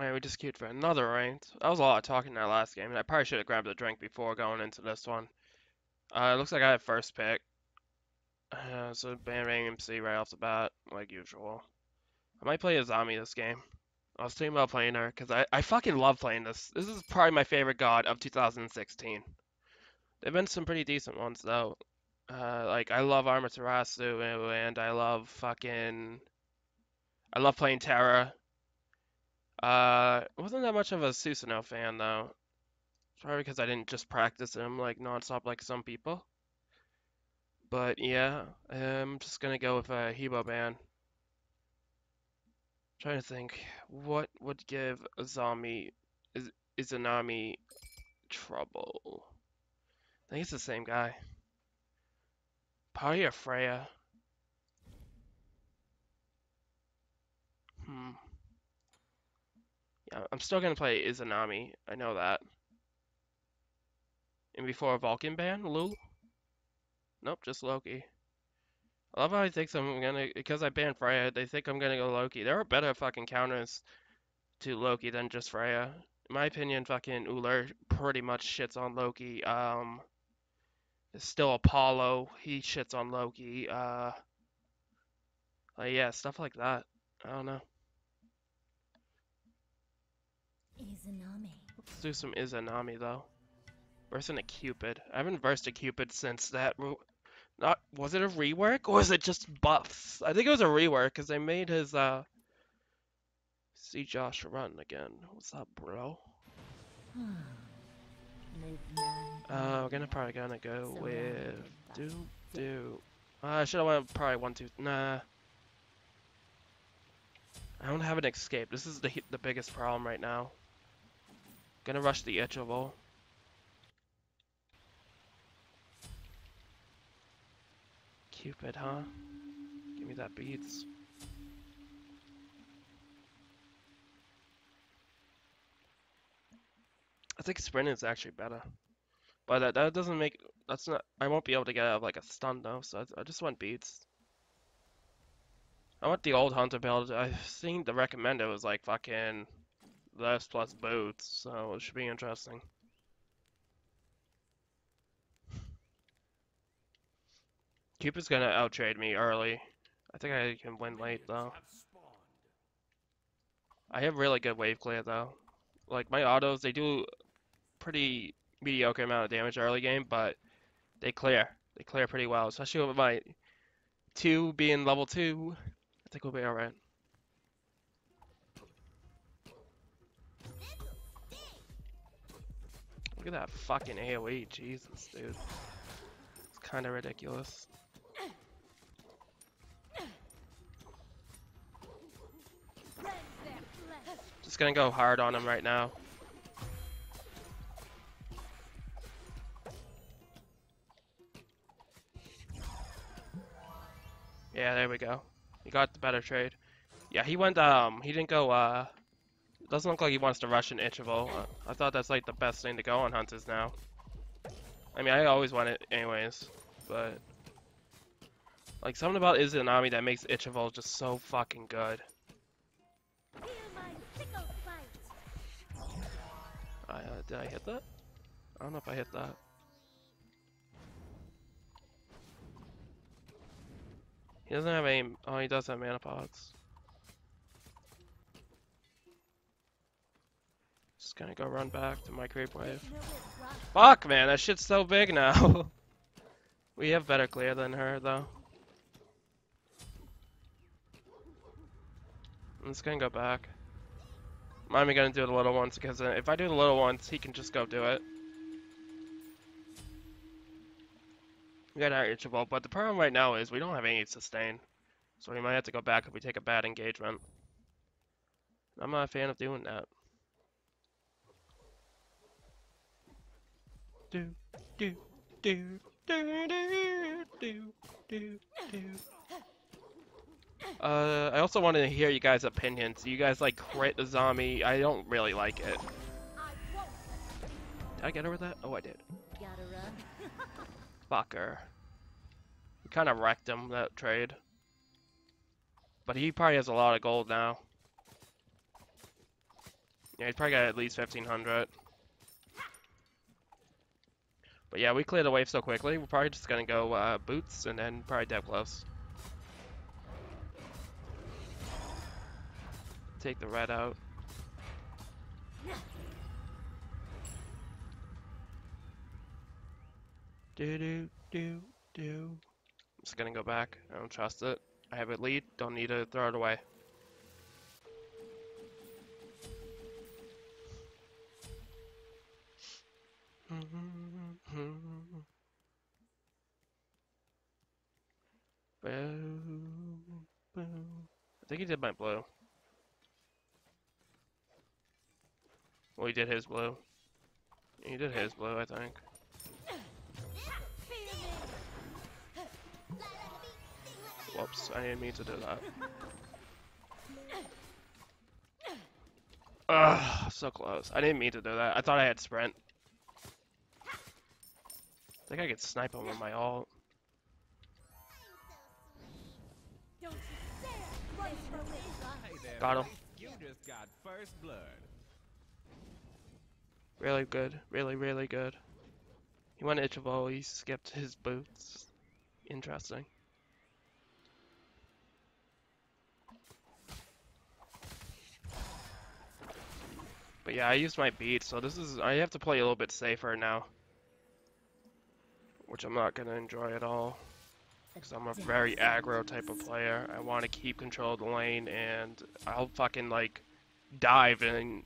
Alright, we just queued for another ranked. That was a lot of talking in our last game, and I probably should have grabbed a drink before going into this one. Uh, it looks like I have first pick. Uh, so ban MC right off the bat, like usual. I might play a zombie this game. I was thinking about playing her, because I, I fucking love playing this. This is probably my favorite god of 2016. There've been some pretty decent ones, though. Uh, like, I love Amaterasu, and I love fucking... I love playing Terra. Uh, wasn't that much of a Susanoo fan though. Probably because I didn't just practice him like nonstop like some people. But yeah, I'm just gonna go with a Hebo ban. Trying to think, what would give Azami, is Izanami trouble? I think it's the same guy. Probably a Freya. Hmm. Yeah, I'm still gonna play Izanami. I know that. And before a Vulcan ban, Lul? Nope, just Loki. I love how he thinks I'm gonna, because I banned Freya, they think I'm gonna go Loki. There are better fucking counters to Loki than just Freya. In my opinion, fucking Ullr pretty much shits on Loki. Um, there's still Apollo, he shits on Loki. Uh, yeah, stuff like that. I don't know. Izanami. Let's do some Izanami though. Versing a Cupid. I haven't versed a Cupid since that. Not was it a rework or was it just buffs? I think it was a rework because they made his uh. See Josh run again. What's up, bro? Uh, we're gonna probably gonna go with do do. Uh, I should have went probably one two. Nah. I don't have an escape. This is the the biggest problem right now. Gonna rush the edge of all. Cupid, huh? Give me that beats. I think sprint is actually better. But that, that doesn't make, that's not, I won't be able to get out of like a stun though, so I, I just want beats. I want the old hunter build, I've seen the recommended was like fucking this plus boots, so it should be interesting. Cupid's gonna outtrade me early. I think I can win late though. I have really good wave clear though. Like my autos, they do pretty mediocre amount of damage early game, but they clear. They clear pretty well, especially with my two being level two. I think we'll be alright. Look at that fucking AoE, Jesus, dude. It's kind of ridiculous. Just gonna go hard on him right now. Yeah, there we go. He got the better trade. Yeah, he went, um, he didn't go, uh, doesn't look like he wants to rush an. Uh, I thought that's like the best thing to go on Hunters now. I mean, I always want it anyways, but... Like, something about Izanami that makes Ichival just so fucking good. I, uh, did I hit that? I don't know if I hit that. He doesn't have aim. Oh, he does have mana pods. Just gonna go run back to my creep wave. Fuck, man, that shit's so big now. we have better clear than her, though. I'm just gonna go back. I'm only gonna do the little ones because uh, if I do the little ones, he can just go do it. We got our Ichival, but the problem right now is we don't have any sustain. So we might have to go back if we take a bad engagement. I'm not a fan of doing that. Do do do do do do do do. Uh, I also wanted to hear you guys' opinions. You guys like crit the zombie? I don't really like it. Did I get over that? Oh, I did. Fucker. We kind of wrecked him that trade. But he probably has a lot of gold now. Yeah, he's probably got at least 1500. But yeah, we cleared the wave so quickly, we're probably just gonna go uh, boots and then probably dev gloves. Take the red out. Do do do do. I'm just gonna go back. I don't trust it. I have a lead. Don't need to throw it away. I think he did my blue. Well, he did his blue. He did his blue, I think. Whoops, I didn't mean to do that. Ugh, so close. I didn't mean to do that. I thought I had sprint. I think I could snipe him with my ult. Got him. buddy. You just got. Really good. Really, really good. He went Ichival, he skipped his boots. Interesting. But yeah, I used my beat, so this is I have to play a little bit safer now. Which I'm not gonna enjoy at all. Because I'm a very aggro type of player. I want to keep control of the lane and I'll fucking like dive and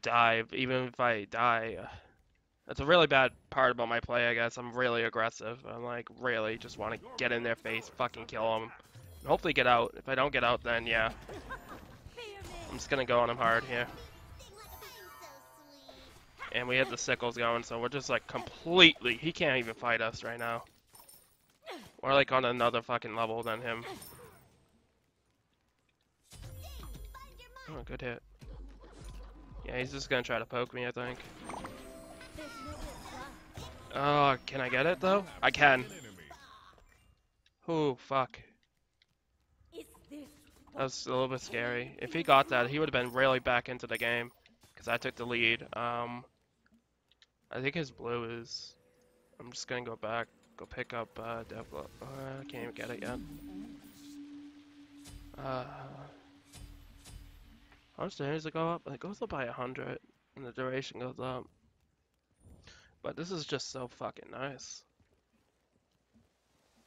dive even if I die. That's a really bad part about my play, I guess. I'm really aggressive. I'm like really just want to get in their face, fucking kill them, and hopefully get out. If I don't get out, then yeah, I'm just gonna go on him hard here. And we had the sickles going, so we're just like completely. He can't even fight us right now. We're like on another fucking level than him. Oh, good hit. Yeah, he's just gonna try to poke me, I think. Oh, can I get it though? I can. An. Oh, fuck. That was a little bit scary. If he got that, he would have been really back into the game. Because I took the lead. Um, I think his blue is... I'm just gonna go back, go pick up uh, Dev Glove. Uh, I can't even get it yet. Uh, how much damage it go up? It goes up by 100, and the duration goes up. But this is just so fucking nice.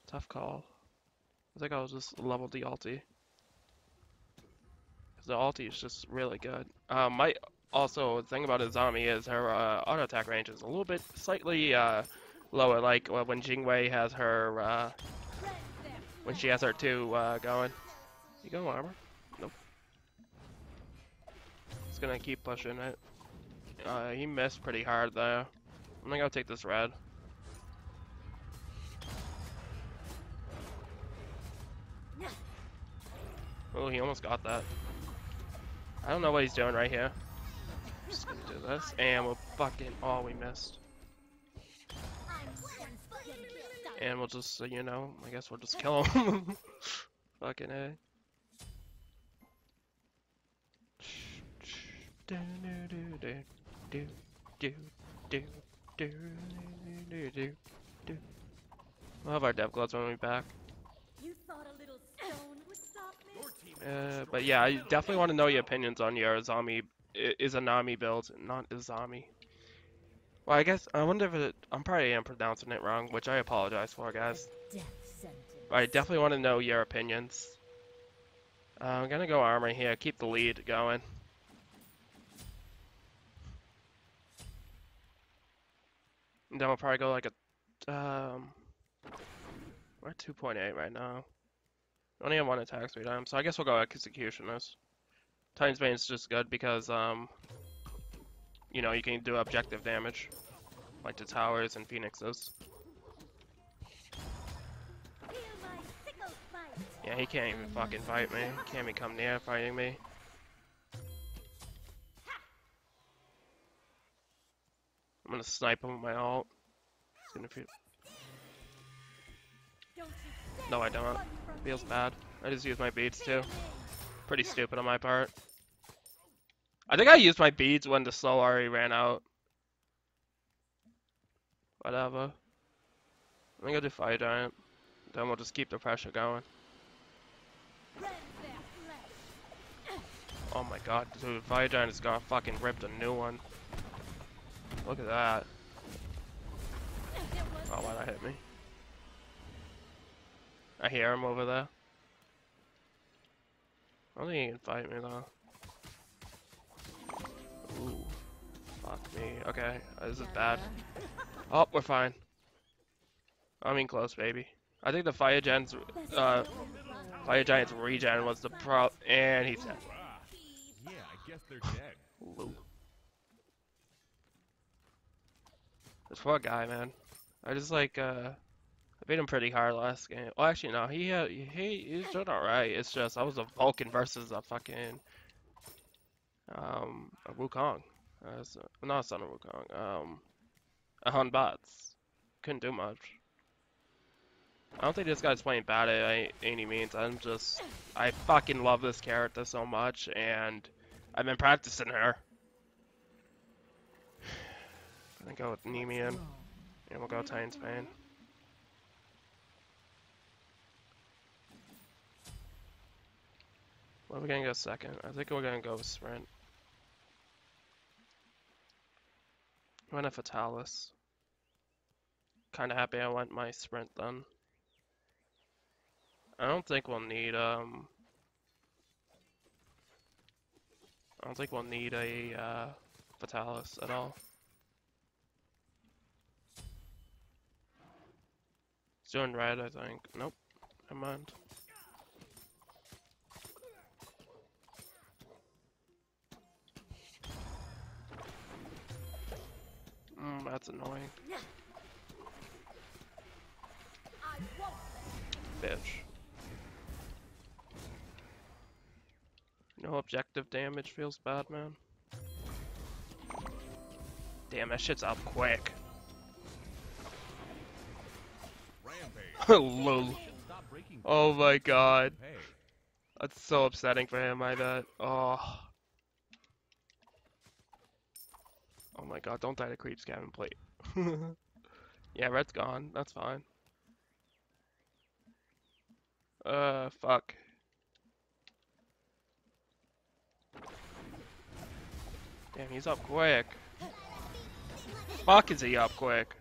Tough call. I think I'll just level the ulti. Because the ulti is just really good. Um, my also the thing about Izami is her uh, auto attack range is a little bit slightly uh, lower. Like when Jing Wei has her uh, when she has her two uh, going. You go armor? Nope. Just gonna keep pushing it. Uh, he missed pretty hard there. I'm gonna go take this red. Oh, he almost got that. I don't know what he's doing right here. Just gonna do this, and we'll fucking. Oh, we missed. And we'll just, you know, I guess we'll just kill him. Fucking A. Do, do, do, do, do, do, do, do, do, do. We'll have our dev gloves when we back. You thought a little stone would stop me? Uh, but yeah, I definitely want to know your opinions on your Izami, I- Izanami build, not Izami. Well, I guess, I wonder if it, I'm probably am pronouncing it wrong, which I apologize for, guys. I definitely want to know your opinions. Uh, I'm gonna go armor here, keep the lead going. And then we'll probably go like a, um, we're at 2.8 right now. Only have one attack speed him, so I guess we'll go executioners. Titan's Bane's just good because, um, you know, you can do objective damage, like the towers and phoenixes. Yeah, he can't even fucking fight me. Can't even come near fighting me. I'm gonna snipe him with my ult. He's gonna feel. No, I don't. Feels bad. I just use my beads too. Pretty stupid on my part. I think I used my beads when the slow already ran out. Whatever. I'm gonna do Fire Giant. Then we'll just keep the pressure going. Oh my god, dude, Fire Giant is gonna fucking rip a new one. Look at that. Oh, why that hit me? I hear him over there. I don't think he can fight me though. Fuck me. Okay, uh, this is bad. Oh, we're fine. I mean close, baby. I think the Fire Gen's, uh, Fire Giant's regen was the pro- and he's dead. Yeah, I guess they're dead. This poor guy, man. I just like, uh, I beat him pretty hard last game. Well, actually, no, he had, he, he's doing alright. It's just, I was a Vulcan versus a fucking, um, a Wukong. Uh, not son of Wukong, um, Hun Batz. Couldn't do much. I don't think this guy's playing bad at any, means. I'm just, I fucking love this character so much, and I've been practicing her. Gonna go with Nemean, and we'll go Titan's Bane. What are we gonna go second? I think we're gonna go with Sprint. Went a Fatalis. Kinda happy I went my Sprint then. I don't think we'll need, um... I don't think we'll need a, uh, Fatalis at all. It's doing red, I think. Nope. Never mind. Mm, that's annoying. Bitch. No objective damage feels bad, man. Damn, that shit's up quick. Lol. Oh my god. That's so upsetting for him, I bet. Oh. Oh my god, don't die to creeps, Gavin, plate. yeah, red's gone. That's fine. Uh, fuck. Damn, he's up quick. Fuck is he up quick?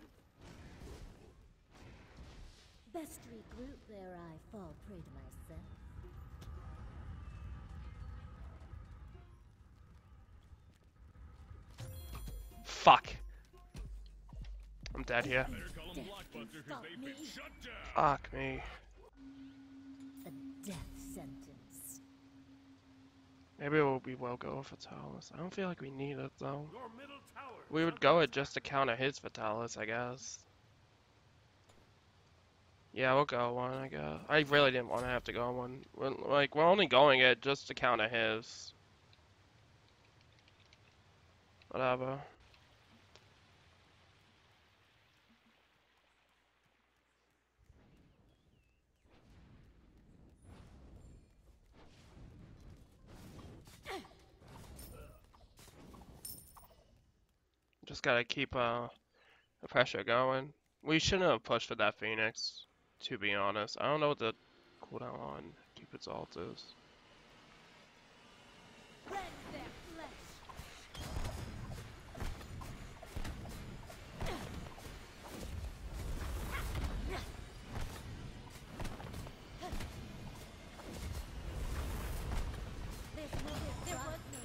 Best regroup ere I fall prey to myself. Fuck. I'm dead here. Fuck me. Maybe it will be well go Fatalis. I don't feel like we need it though. We would go it just to counter his Fatalis, I guess. Yeah, we'll go one, I guess. I really didn't want to have to go one. We're, like, we're only going it just to counter his. Whatever. Just gotta keep uh, the pressure going. We shouldn't have pushed for that Phoenix, to be honest. I don't know what the cooldown on Cupid's ult is.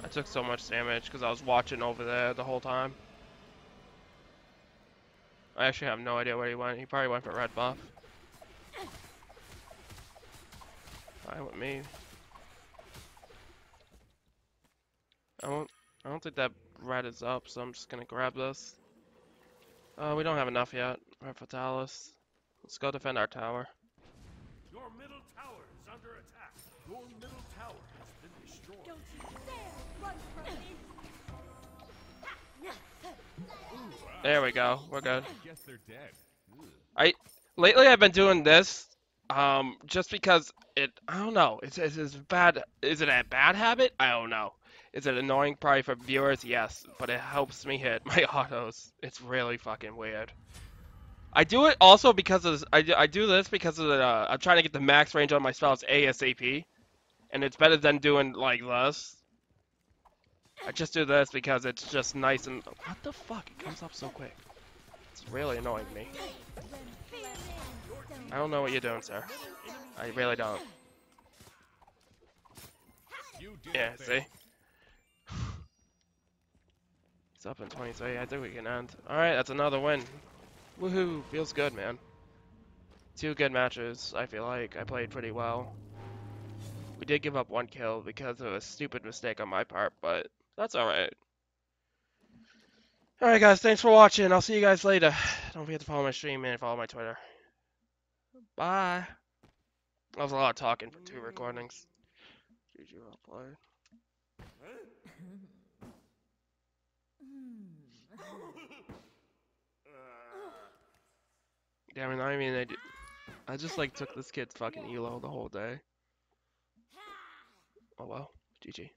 I took so much damage because I was watching over there the whole time. I actually have no idea where he went. He probably went for red buff. Fine with me. I won't. I don't think that red is up, so I'm just gonna grab this. Uh, we don't have enough yet. Red Fatalis. Let's go defend our tower. Your middle tower is under attack. Your middle tower There we go. We're good. I guess they're dead. Ugh. lately I've been doing this um just because it I don't know it's it's, it's bad is it a bad habit I don't know Is it annoying probably for viewers? Yes, but it helps me hit my autos. It's really fucking weird. I do it also because of I do, I do this because of the, uh, I'm trying to get the max range on my spells ASAP, and it's better than doing like this. I just do this because it's just nice and what the fuck? It comes up so quick. It's really annoying me. I don't know what you're doing, sir. I really don't. Yeah, see? It's up in 23. I think we can end. Alright, that's another win. Woohoo! Feels good, man. Two good matches, I feel like. I played pretty well. We did give up one kill because of a stupid mistake on my part, but that's alright. Alright guys, thanks for watching. I'll see you guys later. Don't forget to follow my stream and follow my Twitter. Bye. That was a lot of talking for two recordings. GG, well played. Yeah, I mean, I mean, I, d- I just like took this kid's fucking elo the whole day. Oh well, GG.